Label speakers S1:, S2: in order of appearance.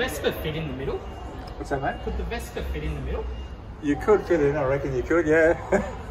S1: Vespa fit in the middle?
S2: What's that, mate?
S1: Could the Vespa fit in the middle?
S2: You could fit in, I reckon you could, yeah.